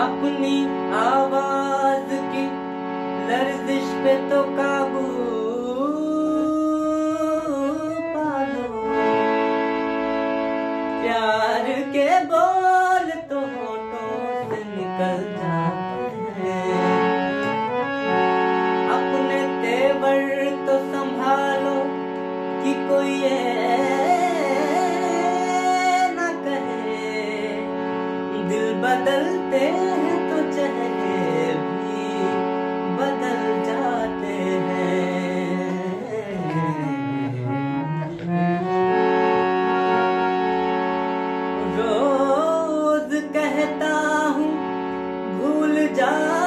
अपनी आवाज़ की लर्जिश पे तो काबू देखते तो बदल जाते हैं। रोज कहता हूँ भूल जा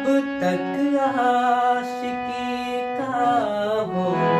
अब तक आशिकी का हो।